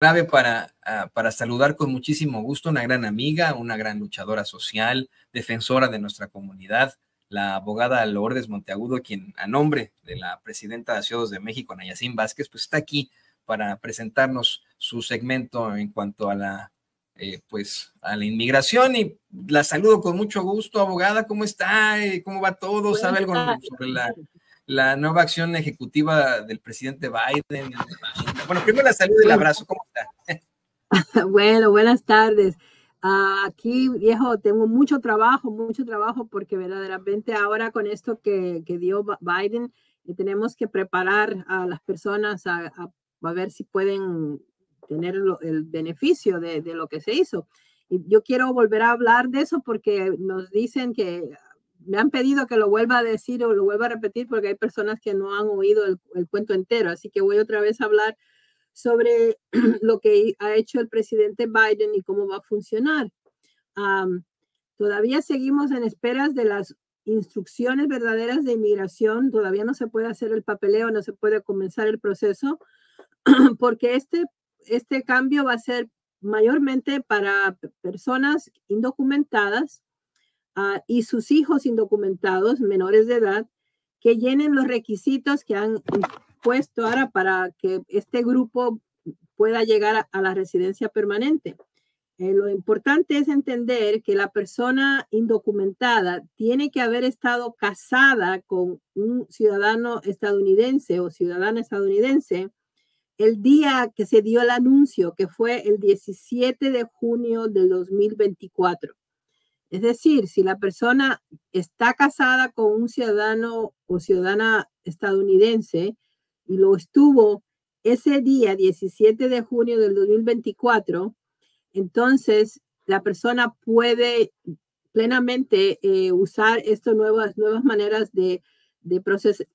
grave para, ah, para saludar con muchísimo gusto una gran amiga, una gran luchadora social, defensora de nuestra comunidad, la abogada Lourdes Monteagudo, quien a nombre de la presidenta de Ciudadanos de México, Nayacín Vázquez, pues está aquí para presentarnos su segmento en cuanto a la eh, pues a la inmigración y la saludo con mucho gusto, abogada, ¿cómo está? Eh, ¿Cómo va todo? ¿Sabe algo sobre la, la nueva acción ejecutiva del presidente Biden. Bueno, primero la salud y el abrazo, ¿cómo está? bueno, buenas tardes. Ah, aquí, viejo, tengo mucho trabajo, mucho trabajo, porque verdaderamente ahora con esto que, que dio Biden, eh, tenemos que preparar a las personas a, ver si pueden tener el beneficio de, de, lo que se hizo. Y yo quiero volver a hablar de eso porque nos dicen que me han pedido que lo vuelva a decir o lo vuelva a repetir porque hay personas que no han oído el, cuento entero. Así que voy otra vez a hablar sobre lo que ha hecho el presidente Biden y cómo va a funcionar. todavía seguimos en esperas de las instrucciones verdaderas de inmigración. Todavía no se puede hacer el papeleo, no se puede comenzar el proceso porque este, este cambio va a ser mayormente para personas indocumentadas Ah, y sus hijos indocumentados menores de edad que llenen los requisitos que han puesto ahora para que este grupo pueda llegar a, la residencia permanente. Eh, lo importante es entender que la persona indocumentada tiene que haber estado casada con un ciudadano estadounidense o ciudadana estadounidense el día que se dio el anuncio, que fue el 17 de junio del 2024. Es decir, si la persona está casada con un ciudadano o ciudadana estadounidense y lo estuvo ese día, 17 de junio del 2024, entonces la persona puede plenamente eh, usar estas nuevas, nuevas maneras de, de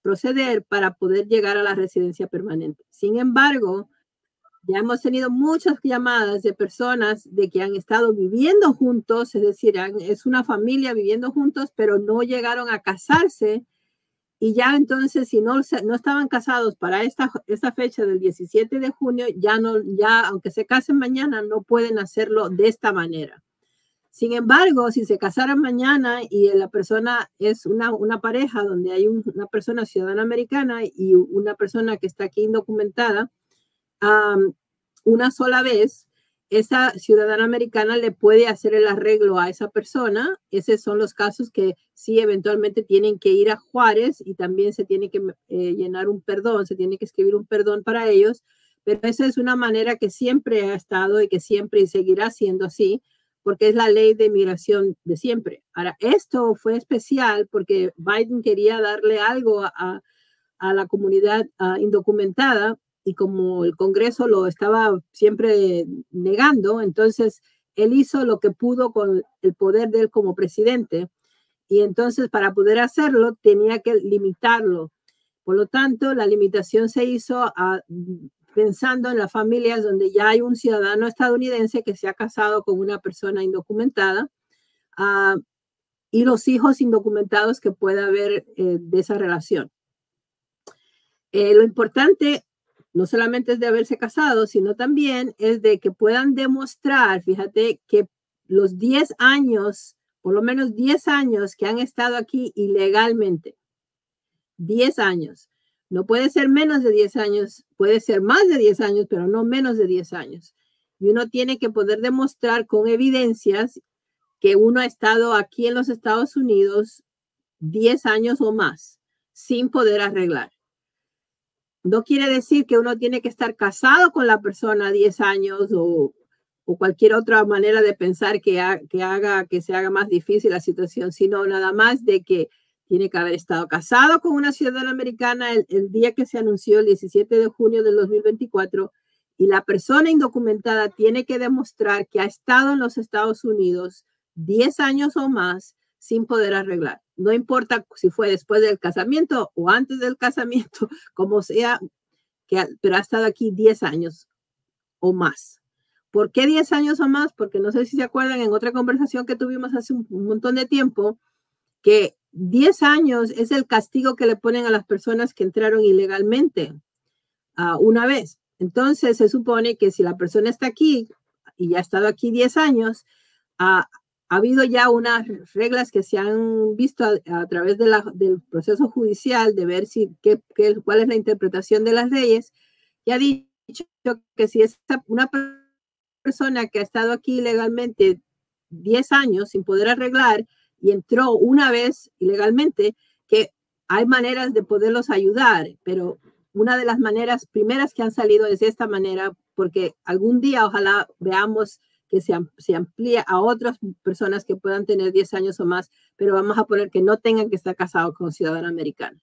proceder para poder llegar a la residencia permanente. Sin embargo, ya hemos tenido muchas llamadas de personas de que han estado viviendo juntos, es decir, es una familia viviendo juntos, pero no llegaron a casarse. Y ya entonces, si no, no estaban casados para esta, esta fecha del 17 de junio, ya no, ya aunque se casen mañana, no pueden hacerlo de esta manera. Sin embargo, si se casaran mañana y la persona es una, una pareja donde hay una persona ciudadana americana y una persona que está aquí indocumentada, una sola vez, esa ciudadana americana le puede hacer el arreglo a esa persona. Esos son los casos que sí eventualmente tienen que ir a Juárez y también se tiene que eh, llenar un perdón, se tiene que escribir un perdón para ellos. Pero esa es una manera que siempre ha estado y que siempre seguirá siendo así, porque es la ley de migración de siempre. Ahora, esto fue especial porque Biden quería darle algo a, la comunidad indocumentada y como el Congreso lo estaba siempre negando, entonces él hizo lo que pudo con el poder de él como presidente y entonces para poder hacerlo tenía que limitarlo. Por lo tanto, la limitación se hizo pensando en las familias donde ya hay un ciudadano estadounidense que se ha casado con una persona indocumentada ah, y los hijos indocumentados que pueda haber eh, de esa relación. Eh, lo importante no solamente es de haberse casado, sino también es de que puedan demostrar, fíjate, que los 10 años, por lo menos 10 años que han estado aquí ilegalmente, 10 años. No puede ser menos de 10 años, puede ser más de 10 años, pero no menos de 10 años. Y uno tiene que poder demostrar con evidencias que uno ha estado aquí en los Estados Unidos 10 años o más sin poder arreglar. No quiere decir que uno tiene que estar casado con la persona 10 años o, cualquier otra manera de pensar que, haga que se haga más difícil la situación, sino nada más de que tiene que haber estado casado con una ciudadana americana el, el, día que se anunció, el 17 de junio del 2024, y la persona indocumentada tiene que demostrar que ha estado en los Estados Unidos 10 años o más sin poder arreglar. No importa si fue después del casamiento o antes del casamiento, como sea, que, pero ha estado aquí 10 años o más. ¿Por qué 10 años o más? Porque no sé si se acuerdan en otra conversación que tuvimos hace un, montón de tiempo, que 10 años es el castigo que le ponen a las personas que entraron ilegalmente uh, una vez. entonces se supone que si la persona está aquí y ya ha estado aquí 10 años, ha, ha habido ya unas reglas que se han visto a, través de la, del proceso judicial de ver si qué, qué, cuál es la interpretación de las leyes y ha dicho que si es una persona que ha estado aquí legalmente 10 años sin poder arreglar y entró una vez ilegalmente, que hay maneras de poderlos ayudar, pero una de las maneras primeras que han salido es de esta manera, porque algún día ojalá veamos que se, amplía a otras personas que puedan tener 10 años o más, pero vamos a poner que no tengan que estar casados con ciudadano americano.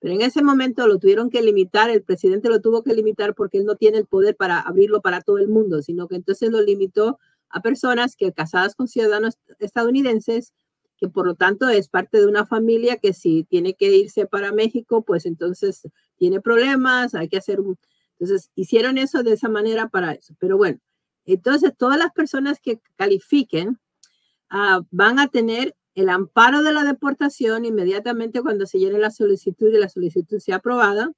Pero en ese momento lo tuvieron que limitar, el presidente lo tuvo que limitar porque él no tiene el poder para abrirlo para todo el mundo, sino que entonces lo limitó a personas que casadas con ciudadanos estadounidenses, que por lo tanto es parte de una familia que si tiene que irse para México, pues entonces tiene problemas, hay que hacer un... Entonces hicieron eso de esa manera para eso. Pero bueno, entonces todas las personas que califiquen uh, van a tener el amparo de la deportación inmediatamente cuando se llene la solicitud y la solicitud sea aprobada.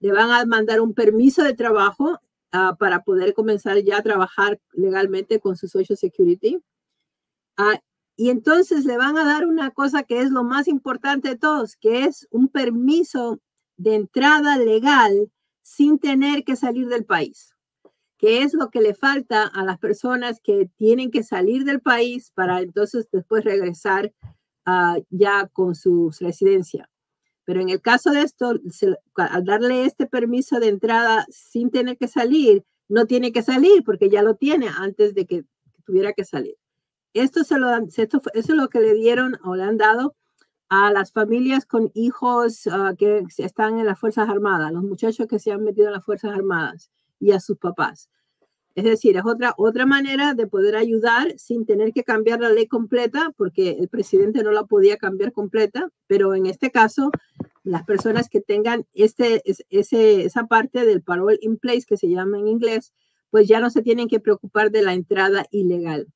Le van a mandar un permiso de trabajo uh, para poder comenzar ya a trabajar legalmente con su Social Security. Uh, y entonces le van a dar una cosa que es lo más importante de todos, que es un permiso de entrada legal sin tener que salir del país qué es lo que le falta a las personas que tienen que salir del país para entonces después regresar uh, ya con su residencia. Pero en el caso de esto, al darle este permiso de entrada sin tener que salir, no tiene que salir porque ya lo tiene antes de que tuviera que salir. Esto, es lo que le dieron o le han dado a las familias con hijos uh, que están en las Fuerzas Armadas, los muchachos que se han metido en las Fuerzas Armadas y a sus papás. Es decir, es otra, otra manera de poder ayudar sin tener que cambiar la ley completa, porque el presidente no la podía cambiar completa, pero en este caso, las personas que tengan este, ese, esa parte del parole in place, que se llama en inglés, pues ya no se tienen que preocupar de la entrada ilegal.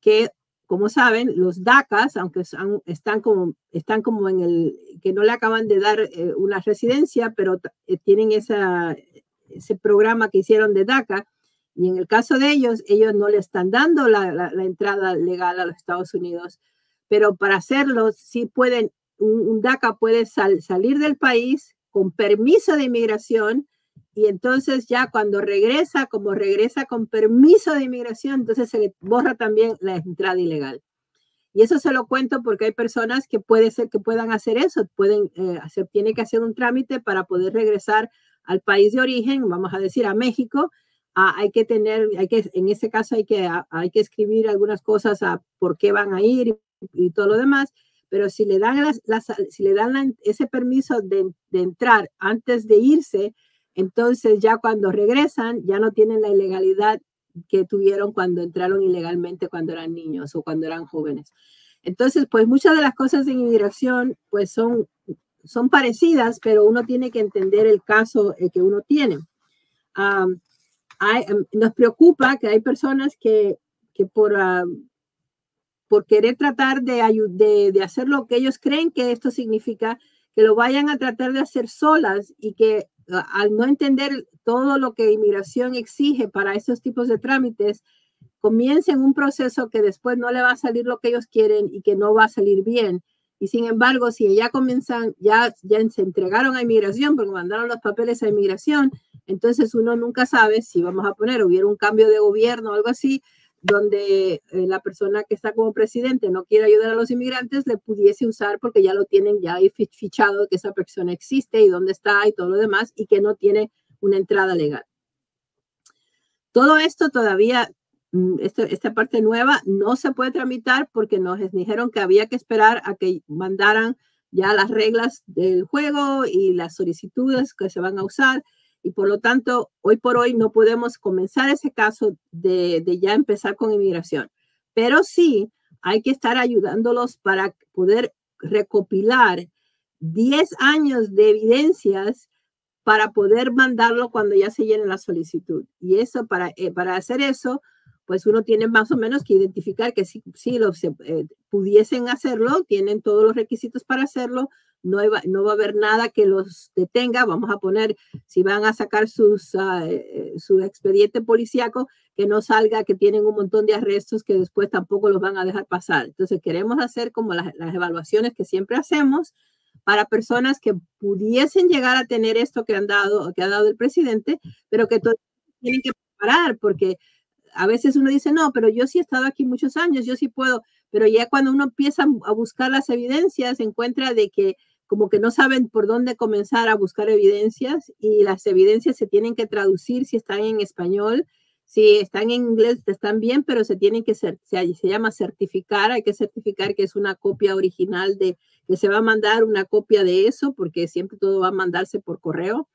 Que, como saben, los DACAs, aunque están, como, están como en el, que no le acaban de dar eh, una residencia, pero eh, tienen esa, ese programa que hicieron de DACA, y en el caso de ellos, ellos no le están dando la, entrada legal a los Estados Unidos, pero para hacerlo, sí pueden, un, DACA puede salir del país con permiso de inmigración y entonces ya cuando regresa, como regresa con permiso de inmigración, entonces se le borra también la entrada ilegal. Y eso se lo cuento porque hay personas que puede ser que puedan hacer eso, pueden eh, hacer, tiene que hacer un trámite para poder regresar al país de origen, vamos a decir a México, ah, hay que tener, hay que, en ese caso hay que, ah, hay que escribir algunas cosas a por qué van a ir y, todo lo demás, pero si le dan, las, si le dan ese permiso de, de entrar antes de irse, entonces ya cuando regresan ya no tienen la ilegalidad que tuvieron cuando entraron ilegalmente cuando eran niños o cuando eran jóvenes. Entonces, pues muchas de las cosas en inmigración pues son, son parecidas, pero uno tiene que entender el caso eh, que uno tiene. Em, nos preocupa que hay personas que, que por, por querer tratar de, de, de, hacer lo que ellos creen que esto significa, que lo vayan a tratar de hacer solas y que al no entender todo lo que inmigración exige para esos tipos de trámites, comiencen un proceso que después no le va a salir lo que ellos quieren y que no va a salir bien. Y sin embargo, si ya comienzan, ya, ya se entregaron a inmigración porque mandaron los papeles a inmigración, entonces uno nunca sabe si vamos a poner, hubiera un cambio de gobierno o algo así, donde eh, la persona que está como presidente no quiere ayudar a los inmigrantes, le pudiese usar porque ya lo tienen ya fichado que esa persona existe y dónde está y todo lo demás y que no tiene una entrada legal. Todo esto todavía, este, esta parte nueva no se puede tramitar porque nos dijeron que había que esperar a que mandaran ya las reglas del juego y las solicitudes que se van a usar y por lo tanto, hoy por hoy no podemos comenzar ese caso de, ya empezar con inmigración. Pero sí hay que estar ayudándolos para poder recopilar 10 años de evidencias para poder mandarlo cuando ya se llene la solicitud. Y eso, para, eh, para hacer eso, pues uno tiene más o menos que identificar que si, si lo, eh, pudiesen hacerlo, tienen todos los requisitos para hacerlo, no, no va a haber nada que los detenga. Vamos a poner, si van a sacar sus, eh, su expediente policíaco, que no salga que tienen un montón de arrestos que después tampoco los van a dejar pasar. Entonces queremos hacer como las, las evaluaciones que siempre hacemos para personas que pudiesen llegar a tener esto que han dado, que ha dado el presidente, pero que tienen que parar porque a veces uno dice, no, pero yo sí he estado aquí muchos años, yo sí puedo, pero ya cuando uno empieza a buscar las evidencias, encuentra de que como que no saben por dónde comenzar a buscar evidencias y las evidencias se tienen que traducir si están en español, si están en inglés están bien, pero se tienen que se, se llama certificar, hay que certificar que es una copia original de, que se va a mandar una copia de eso, porque siempre todo va a mandarse por correo.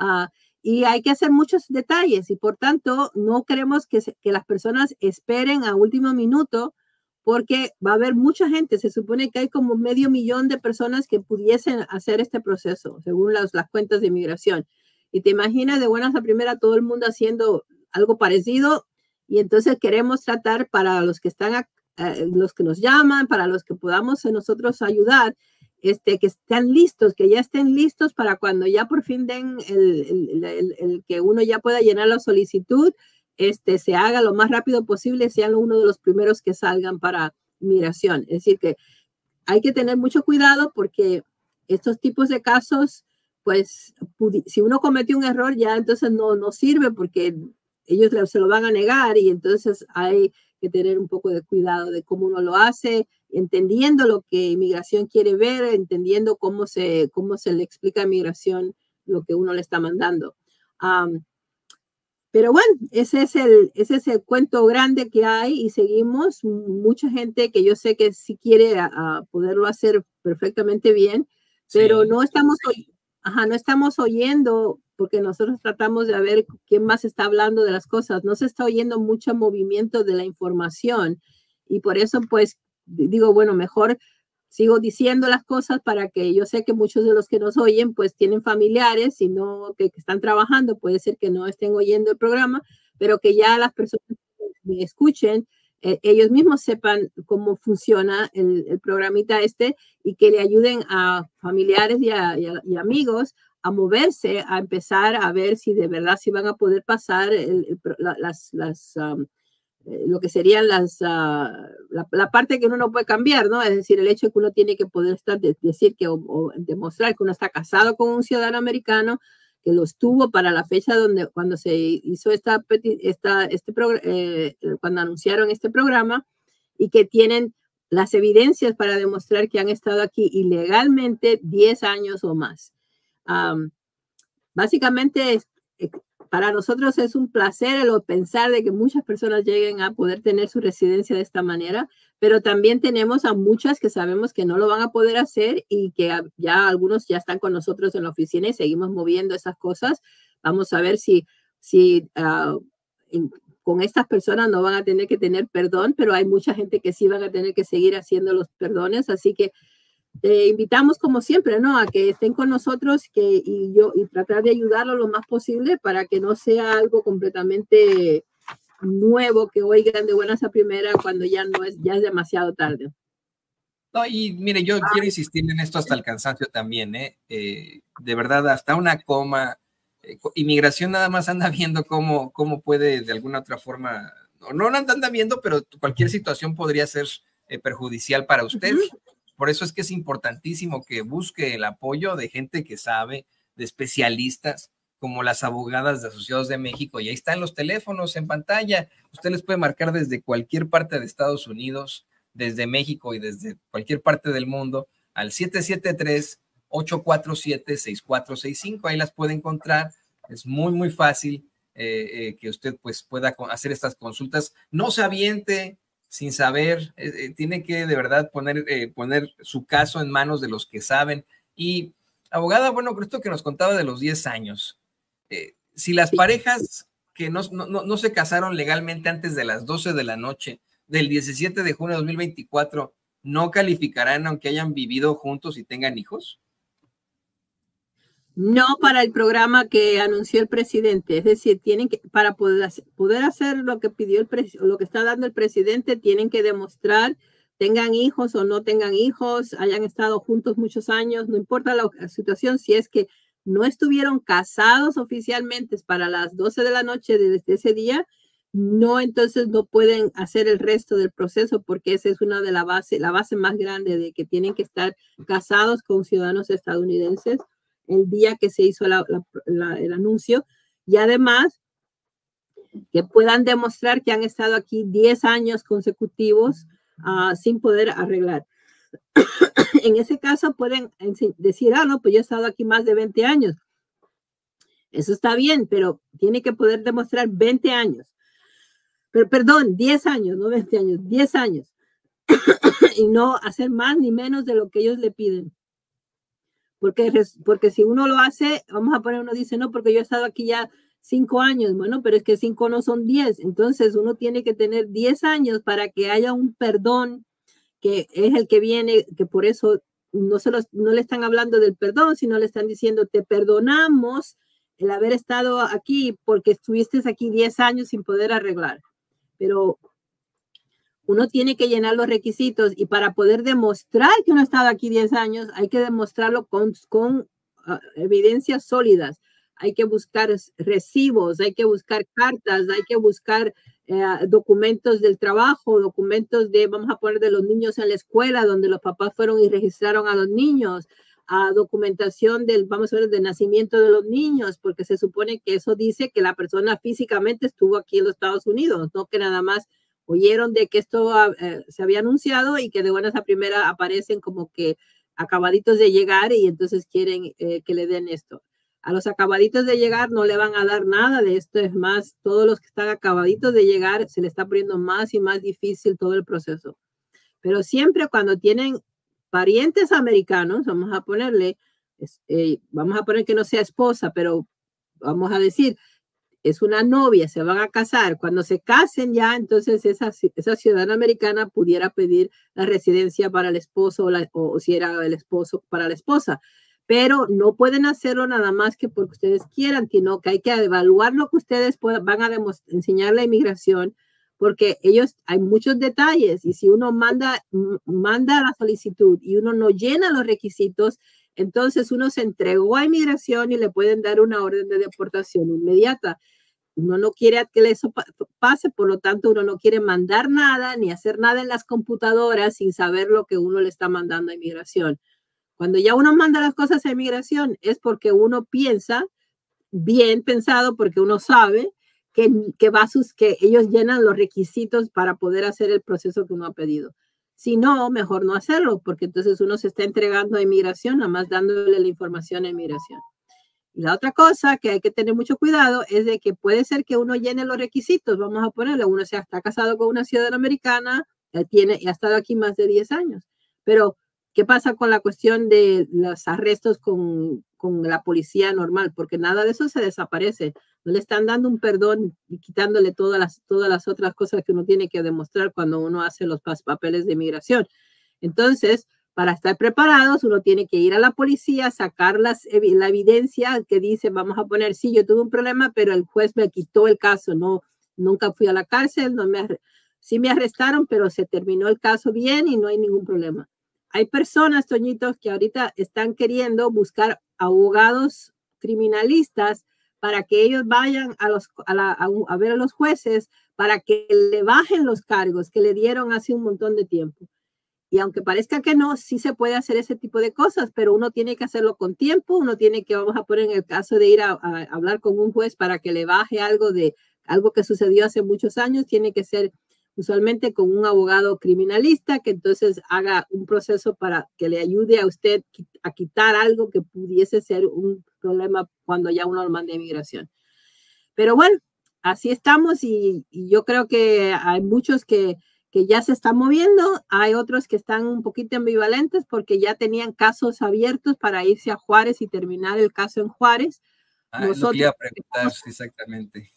Uh, y hay que hacer muchos detalles y por tanto no queremos que, las personas esperen a último minuto porque va a haber mucha gente, se supone que hay como medio millón de personas que pudiesen hacer este proceso, según las, cuentas de inmigración. Y te imaginas de buenas a primera todo el mundo haciendo algo parecido y entonces queremos tratar para los que están, eh, los que nos llaman, para los que podamos nosotros ayudar, este, que estén listos, que ya estén listos para cuando ya por fin den el, el, el, que uno ya pueda llenar la solicitud, este, se haga lo más rápido posible, sean uno de los primeros que salgan para migración. Es decir, que hay que tener mucho cuidado porque estos tipos de casos, pues si uno cometió un error ya entonces no, no sirve porque ellos se lo van a negar y entonces hay que tener un poco de cuidado de cómo uno lo hace, entendiendo lo que inmigración quiere ver, entendiendo cómo se, cómo se le explica a inmigración lo que uno le está mandando. pero bueno, ese es, el, ese es el cuento grande que hay y seguimos. Mucha gente que yo sé que sí quiere poderlo hacer perfectamente bien, pero no, estamos, ajá, no estamos oyendo porque nosotros tratamos de ver quién más está hablando de las cosas. No se está oyendo mucho movimiento de la información y por eso pues digo, bueno, mejor sigo diciendo las cosas para que yo sé que muchos de los que nos oyen pues tienen familiares y no que, están trabajando, puede ser que no estén oyendo el programa, pero que ya las personas me escuchen, eh, ellos mismos sepan cómo funciona el, el, programita este y que le ayuden a familiares y, a, y amigos a moverse, a empezar a ver si de verdad si van a poder pasar las, las eh, lo que serían las, ah, la, parte que uno no puede cambiar, ¿no? Es decir, el hecho de que uno tiene que poder estar, decir que o, demostrar que uno está casado con un ciudadano americano, que lo estuvo para la fecha donde cuando se hizo esta, esta este eh, cuando anunciaron este programa y que tienen las evidencias para demostrar que han estado aquí ilegalmente 10 años o más básicamente, eh, para nosotros es un placer el pensar de que muchas personas lleguen a poder tener su residencia de esta manera, pero también tenemos a muchas que sabemos que no lo van a poder hacer y que ya algunos ya están con nosotros en la oficina y seguimos moviendo esas cosas. Vamos a ver si, si ah, con estas personas no van a tener que tener perdón, pero hay mucha gente que sí van a tener que seguir haciendo los perdones, así que invitamos como siempre, ¿no? A que estén con nosotros que, y yo y tratar de ayudarlo lo más posible para que no sea algo completamente nuevo que oigan de buenas a primera cuando ya no es, ya es demasiado tarde. No, y mire, yo quiero insistir en esto hasta el cansancio también, ¿eh? eh de verdad, hasta una coma. Eh, inmigración nada más anda viendo cómo, cómo puede de alguna otra forma, no, no anda viendo, pero cualquier situación podría ser eh, perjudicial para usted. Por eso es que es importantísimo que busque el apoyo de gente que sabe, de especialistas, como las abogadas de Asociados de México. Y ahí están los teléfonos en pantalla. Usted les puede marcar desde cualquier parte de Estados Unidos, desde México y desde cualquier parte del mundo al 773-847-6465. Ahí las puede encontrar. Es muy, muy fácil eh, eh, que usted pues pueda hacer estas consultas. No se aviente sin saber, eh, eh, tiene que de verdad poner, eh, poner su caso en manos de los que saben. Y, abogada, bueno, esto que nos contaba de los 10 años, si las parejas que no, no, no, se casaron legalmente antes de las 12 de la noche del 17 de junio de 2024, ¿no calificarán aunque hayan vivido juntos y tengan hijos? No para el programa que anunció el presidente, es decir, tienen que, para poder hacer, poder hacer lo que pidió el lo que está dando el presidente, tienen que demostrar tengan hijos o no tengan hijos, hayan estado juntos muchos años, no importa la, situación, si es que no estuvieron casados oficialmente para las 12 de la noche desde ese día, no, entonces no pueden hacer el resto del proceso porque esa es una de la base, la base más grande de que tienen que estar casados con ciudadanos estadounidenses el día que se hizo el anuncio y además que puedan demostrar que han estado aquí 10 años consecutivos ah, sin poder arreglar. en ese caso pueden decir, ah, no, pues yo he estado aquí más de 20 años. Eso está bien, pero tiene que poder demostrar 20 años. Pero, perdón, 10 años, no 20 años, 10 años. y no hacer más ni menos de lo que ellos le piden. Porque, porque si uno lo hace, vamos a poner, uno dice, no, porque yo he estado aquí ya cinco años, bueno, pero es que cinco no son diez, entonces uno tiene que tener diez años para que haya un perdón que es el que viene, que por eso no, se no le están hablando del perdón, sino le están diciendo, te perdonamos el haber estado aquí porque estuviste aquí diez años sin poder arreglar. Pero uno tiene que llenar los requisitos y para poder demostrar que uno ha estado aquí diez años, hay que demostrarlo con, con ah, evidencias sólidas. Hay que buscar recibos, hay que buscar cartas, hay que buscar eh, documentos del trabajo, documentos de, vamos a poner, de los niños en la escuela, donde los papás fueron y registraron a los niños, a documentación del, vamos a ver, del nacimiento de los niños, porque se supone que eso dice que la persona físicamente estuvo aquí en los Estados Unidos, no que nada más oyeron de que esto eh, se había anunciado y que de buenas a primera aparecen como que acabaditos de llegar y entonces quieren eh, que le den esto. A los acabaditos de llegar no le van a dar nada de esto. Es más, todos los que están acabaditos de llegar se le está poniendo más y más difícil todo el proceso. Pero siempre cuando tienen parientes americanos, vamos a ponerle, eh, vamos a poner que no sea esposa, pero vamos a decir, es una novia, se van a casar. Cuando se casen ya, entonces esa, esa ciudadana americana pudiera pedir la residencia para el esposo o, o si era el esposo para la esposa pero no pueden hacerlo nada más que porque ustedes quieran, sino que hay que evaluar lo que ustedes van a enseñar la inmigración, porque ellos hay muchos detalles y si uno manda, manda la solicitud y uno no llena los requisitos, entonces uno se entregó a inmigración y le pueden dar una orden de deportación inmediata. Uno no quiere que eso pase, por lo tanto uno no quiere mandar nada ni hacer nada en las computadoras sin saber lo que uno le está mandando a inmigración. Cuando ya uno manda las cosas a inmigración es porque uno piensa bien pensado, porque uno sabe que, que, va sus, que ellos llenan los requisitos para poder hacer el proceso que uno ha pedido. Si no, mejor no hacerlo, porque entonces uno se está entregando a inmigración, nada más dándole la información a inmigración. Y la otra cosa que hay que tener mucho cuidado es de que puede ser que uno llene los requisitos. Vamos a ponerle, uno se está casado con una ciudadana americana, tiene, ha estado aquí más de 10 años, pero ¿Qué pasa con la cuestión de los arrestos con, con, la policía normal? Porque nada de eso se desaparece. No le están dando un perdón y quitándole todas las, todas las otras cosas que uno tiene que demostrar cuando uno hace los papeles de inmigración. Entonces, para estar preparados, uno tiene que ir a la policía, sacar las, la evidencia que dice, vamos a poner, sí, yo tuve un problema, pero el juez me quitó el caso, no, nunca fui a la cárcel, no me, sí me arrestaron, pero se terminó el caso bien y no hay ningún problema hay personas, Toñitos, que ahorita están queriendo buscar abogados criminalistas para que ellos vayan a, los, a, ver a los jueces para que le bajen los cargos que le dieron hace un montón de tiempo. Y aunque parezca que no, sí se puede hacer ese tipo de cosas, pero uno tiene que hacerlo con tiempo, uno tiene que, vamos a poner en el caso de ir a, hablar con un juez para que le baje algo de algo que sucedió hace muchos años, tiene que ser usualmente con un abogado criminalista que entonces haga un proceso para que le ayude a usted a quitar algo que pudiese ser un problema cuando ya uno lo mande a inmigración. Pero bueno, así estamos y, yo creo que hay muchos que, que ya se están moviendo, hay otros que están un poquito ambivalentes porque ya tenían casos abiertos para irse a Juárez y terminar el caso en Juárez. Ah, Nosotros, preguntar exactamente.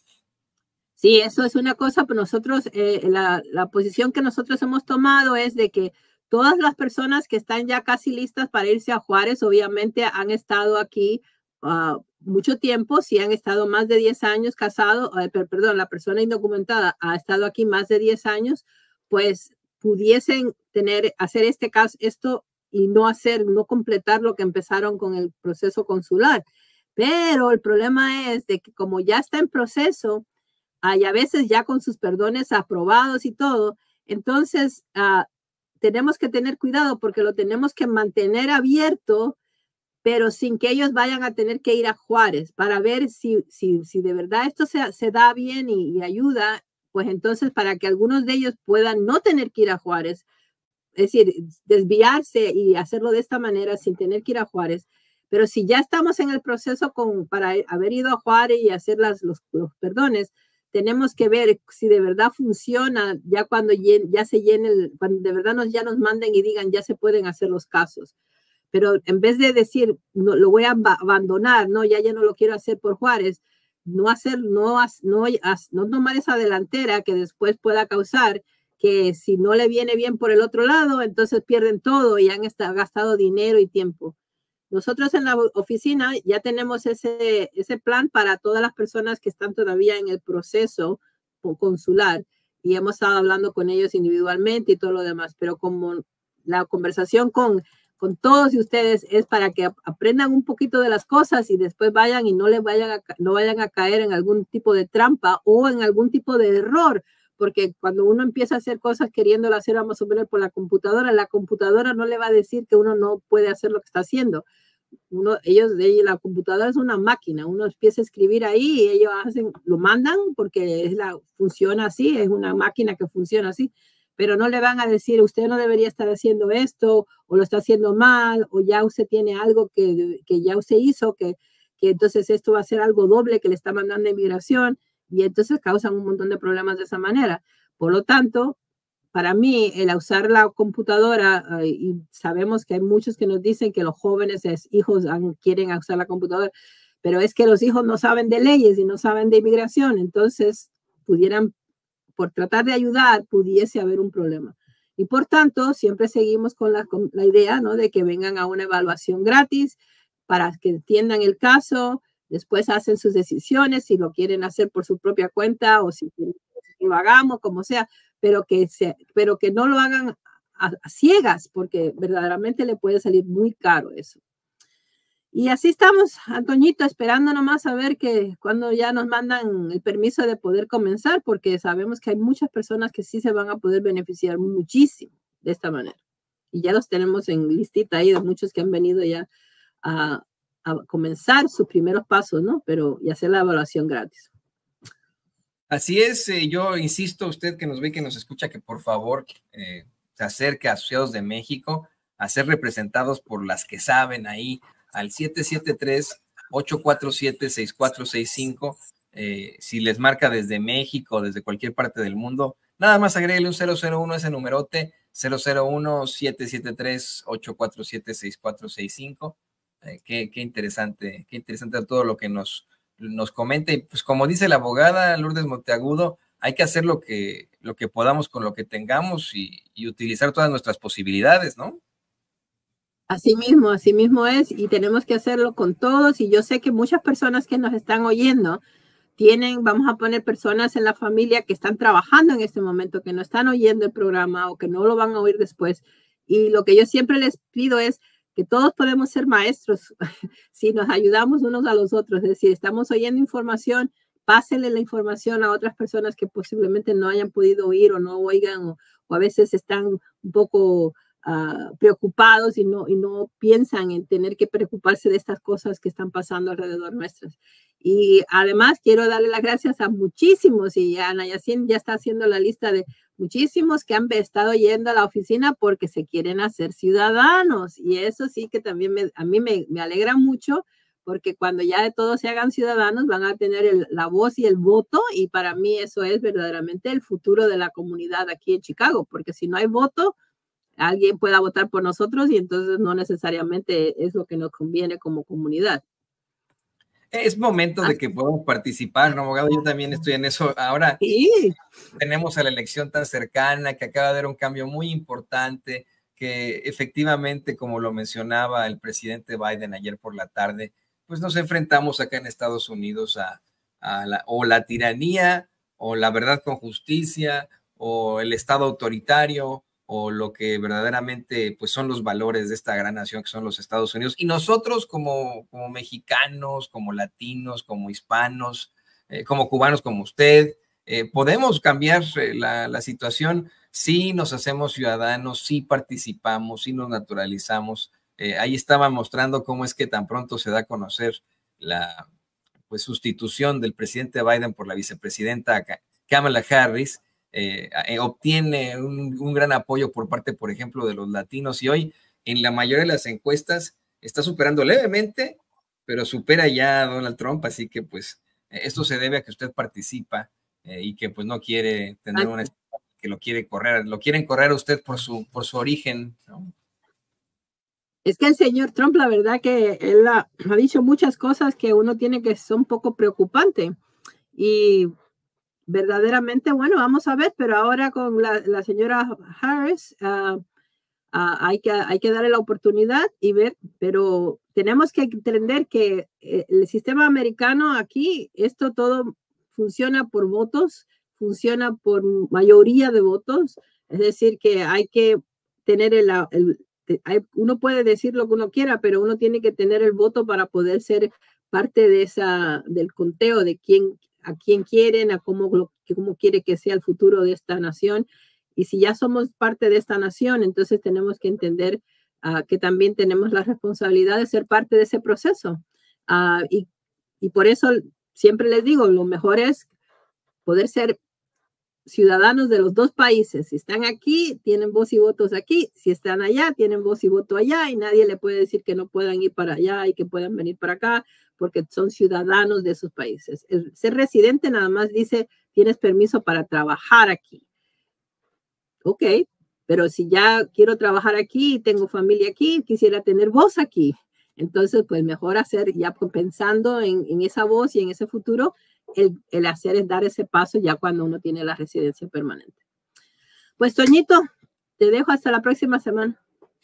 Sí, eso es una cosa, pero nosotros, eh, la, posición que nosotros hemos tomado es de que todas las personas que están ya casi listas para irse a Juárez, obviamente han estado aquí uh, mucho tiempo, si han estado más de 10 años casados, perdón, la persona indocumentada ha estado aquí más de 10 años, pues pudiesen tener, hacer este caso, esto y no hacer, no completar lo que empezaron con el proceso consular. Pero el problema es de que como ya está en proceso, hay a veces ya con sus perdones aprobados y todo, entonces ah, tenemos que tener cuidado porque lo tenemos que mantener abierto, pero sin que ellos vayan a tener que ir a Juárez para ver si, si, si de verdad esto se, se da bien y, y ayuda, pues entonces para que algunos de ellos puedan no tener que ir a Juárez, es decir, desviarse y hacerlo de esta manera sin tener que ir a Juárez, pero si ya estamos en el proceso con, para haber ido a Juárez y hacer las, los, perdones, tenemos que ver si de verdad funciona ya cuando ya se llene, cuando de verdad nos, ya nos manden y digan ya se pueden hacer los casos. Pero en vez de decir, no, lo voy a abandonar, no, ya ya no lo quiero hacer por Juárez, no hacer, no, no, no tomar esa delantera que después pueda causar que si no le viene bien por el otro lado, entonces pierden todo y han gastado dinero y tiempo. Nosotros en la oficina ya tenemos ese, ese plan para todas las personas que están todavía en el proceso consular y hemos estado hablando con ellos individualmente y todo lo demás, pero como la conversación con, con todos ustedes es para que aprendan un poquito de las cosas y después vayan y no les vayan a, no vayan a caer en algún tipo de trampa o en algún tipo de error, porque cuando uno empieza a hacer cosas queriéndolo hacer, vamos a poner por la computadora, la computadora no le va a decir que uno no puede hacer lo que está haciendo. Uno, ellos, la computadora es una máquina, uno empieza a escribir ahí y ellos hacen, lo mandan porque es la, funciona así, es una máquina que funciona así, pero no le van a decir, usted no debería estar haciendo esto, o lo está haciendo mal, o ya usted tiene algo que, que ya usted hizo, que, que entonces esto va a ser algo doble que le está mandando inmigración, y entonces causan un montón de problemas de esa manera. Por lo tanto, para mí, el usar la computadora, y sabemos que hay muchos que nos dicen que los jóvenes hijos quieren usar la computadora, pero es que los hijos no saben de leyes y no saben de inmigración, entonces pudieran, por tratar de ayudar, pudiese haber un problema. Y por tanto, siempre seguimos con la, la idea ¿no? de que vengan a una evaluación gratis para que entiendan el caso, después hacen sus decisiones si lo quieren hacer por su propia cuenta o si lo hagamos, como sea, pero que, se, pero que no lo hagan a, ciegas, porque verdaderamente le puede salir muy caro eso. Y así estamos, Antoñito, esperando nomás a ver que cuando ya nos mandan el permiso de poder comenzar, porque sabemos que hay muchas personas que sí se van a poder beneficiar muchísimo de esta manera. Y ya los tenemos en listita ahí de muchos que han venido ya a, a comenzar sus primeros pasos, ¿no? Pero y hacer la evaluación gratis. Así es, eh, yo insisto, usted que nos ve, que nos escucha, que por favor eh, se acerque a Asociados de México a ser representados por las que saben ahí al 773-847-6465. Eh, si les marca desde México, desde cualquier parte del mundo, nada más agréguele un 001 ese numerote, 001-773-847-6465. qué, qué interesante, qué interesante todo lo que nos nos comente, pues como dice la abogada Lourdes Monteagudo, hay que hacer lo que, lo que podamos con lo que tengamos y, utilizar todas nuestras posibilidades, ¿no? Así mismo, así mismo es, y tenemos que hacerlo con todos. Y yo sé que muchas personas que nos están oyendo tienen, vamos a poner personas en la familia que están trabajando en este momento, que no están oyendo el programa o que no lo van a oír después. Y lo que yo siempre les pido es, que todos podemos ser maestros si nos ayudamos unos a los otros. Es decir, estamos oyendo información, pásenle la información a otras personas que posiblemente no hayan podido oír o no oigan o, a veces están un poco ah, preocupados y no, y no piensan en tener que preocuparse de estas cosas que están pasando alrededor nuestras. Y además quiero darle las gracias a muchísimos y Ana Yacine ya está haciendo la lista de muchísimos que han estado yendo a la oficina porque se quieren hacer ciudadanos. Y eso sí que también a mí me, alegra mucho porque cuando ya de todos se hagan ciudadanos van a tener la voz y el voto y para mí eso es verdaderamente el futuro de la comunidad aquí en Chicago, porque si no hay voto, alguien pueda votar por nosotros y entonces no necesariamente es lo que nos conviene como comunidad. Es momento de que podamos participar, ¿no, abogado? Yo también estoy en eso. Ahora sí. tenemos a la elección tan cercana, que acaba de haber un cambio muy importante, que efectivamente, como lo mencionaba el presidente Biden ayer por la tarde, pues nos enfrentamos acá en Estados Unidos a, la, o la tiranía, o la verdad con justicia, o el Estado autoritario, o lo que verdaderamente pues son los valores de esta gran nación que son los Estados Unidos. Y nosotros como, como mexicanos, como latinos, como hispanos, eh, como cubanos como usted, eh, podemos cambiar eh, la, la, situación si nos hacemos ciudadanos, si participamos, si nos naturalizamos. ahí estaba mostrando cómo es que tan pronto se da a conocer la pues, sustitución del presidente Biden por la vicepresidenta Kamala Harris eh, eh, obtiene un, gran apoyo por parte, por ejemplo, de los latinos y hoy en la mayoría de las encuestas está superando levemente, pero supera ya a Donald Trump, así que pues esto se debe a que usted participa eh, y que pues no quiere tener una que lo quiere correr, lo quieren correr a usted por su, por su origen. Es que el señor Trump, la verdad que él ha, ha, dicho muchas cosas que uno tiene que ser un poco preocupante. Y verdaderamente, bueno, vamos a ver, pero ahora con la, señora Harris ah, ah, hay, que, hay que darle la oportunidad y ver, pero tenemos que entender que eh, el sistema americano aquí, esto todo funciona por votos, funciona por mayoría de votos, es decir, que hay que tener el, uno puede decir lo que uno quiera, pero uno tiene que tener el voto para poder ser parte de esa, del conteo de quién, a quién quieren, a cómo, cómo quiere que sea el futuro de esta nación. Y si ya somos parte de esta nación, entonces tenemos que entender uh, que también tenemos la responsabilidad de ser parte de ese proceso. Uh, y, y por eso siempre les digo, lo mejor es poder ser ciudadanos de los dos países. Si están aquí, tienen voz y votos aquí. Si están allá, tienen voz y voto allá. Y nadie le puede decir que no puedan ir para allá y que puedan venir para acá porque son ciudadanos de esos países. El ser residente nada más dice, tienes permiso para trabajar aquí. Ok, pero si ya quiero trabajar aquí, tengo familia aquí, quisiera tener voz aquí. Entonces, pues mejor hacer, ya pensando en, en esa voz y en ese futuro, el, el, hacer es dar ese paso ya cuando uno tiene la residencia permanente. Pues, Toñito, te dejo hasta la próxima semana.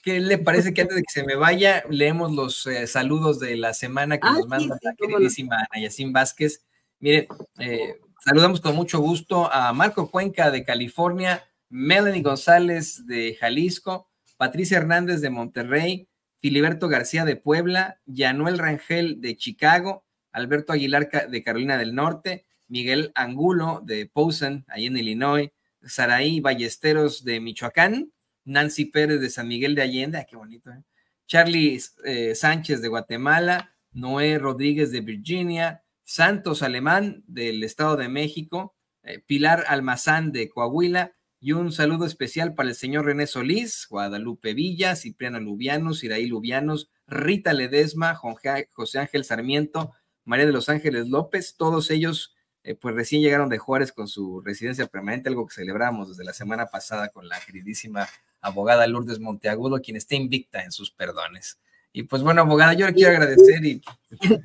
¿Qué le parece que antes de que se me vaya, leemos los eh, saludos de la semana que ah, nos manda la queridísima Ayacín Vázquez? Mire, eh, saludamos con mucho gusto a Marco Cuenca de California, Melanie González de Jalisco, Patricia Hernández de Monterrey, Filiberto García de Puebla, Yanuel Rangel de Chicago, Alberto Aguilar de Carolina del Norte, Miguel Angulo de Posen, ahí en Illinois, Saraí Ballesteros de Michoacán, Nancy Pérez de San Miguel de Allende, ah, qué bonito, ¿eh? Charlie eh, Sánchez de Guatemala, Noé Rodríguez de Virginia, Santos Alemán del Estado de México, eh, Pilar Almazán de Coahuila, y un saludo especial para el señor René Solís, Guadalupe Villa, Cipriano Lubianos, Iraí Lubianos, Rita Ledesma, José Ángel Sarmiento, María de los Ángeles López, todos ellos pues recién llegaron de Juárez con su residencia permanente, algo que celebramos desde la semana pasada con la queridísima abogada Lourdes Monteagudo, quien está invicta en sus perdones. Y pues bueno, abogada, yo le quiero agradecer y...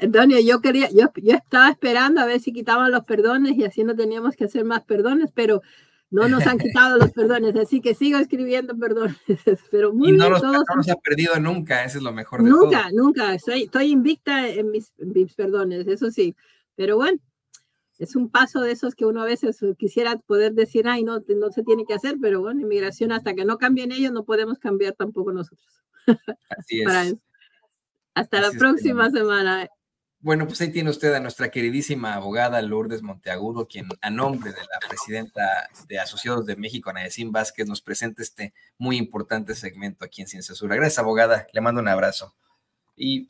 Antonio, yo quería, yo, yo estaba esperando a ver si quitaban los perdones y así no teníamos que hacer más perdones, pero no nos han quitado los perdones, así que sigo escribiendo perdones. Pero muy y no, los, no se ha perdido nunca, eso es lo mejor de nunca, todo. Nunca, nunca, estoy invicta en mis, en mis perdones, eso sí. Pero bueno, es un paso de esos que uno a veces quisiera poder decir, ay, no, no se tiene que hacer, pero bueno, inmigración, hasta que no cambien ellos, no podemos cambiar tampoco nosotros. Así es. Hasta la próxima semana. Bueno, pues ahí tiene usted a nuestra queridísima abogada Lourdes Monteagudo, quien a nombre de la presidenta de Asociados de México, Anayacín Vázquez, nos presenta este muy importante segmento aquí en Ciencia Censura. Gracias, abogada. Le mando un abrazo. Y